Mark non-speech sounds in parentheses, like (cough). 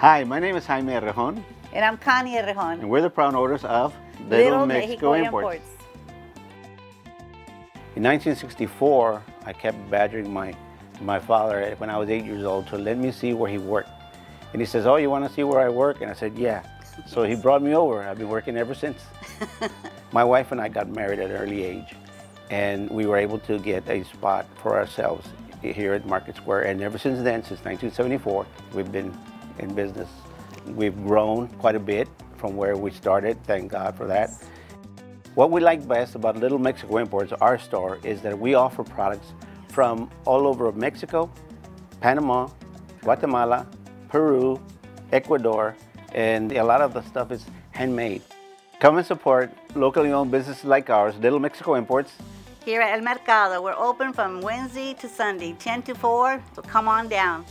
Hi, my name is Jaime Herrejon, And I'm Connie Herrejon. and we're the proud owners of Little, Mexico, Imports. In 1964, I kept badgering my, my father when I was eight years old to let me see where he worked. And he says, oh, you want to see where I work? And I said, yeah. So he brought me over. I've been working ever since. (laughs) my wife and I got married at an early age, and we were able to get a spot for ourselves here at Market Square. And ever since then, since 1974, we've been in business. We've grown quite a bit from where we started, thank God for that. What we like best about Little Mexico Imports, our store, is that we offer products from all over Mexico, Panama, Guatemala, Peru, Ecuador, and a lot of the stuff is handmade. Come and support locally owned businesses like ours, Little Mexico Imports. Here at El Mercado, we're open from Wednesday to Sunday, 10 to 4, so come on down.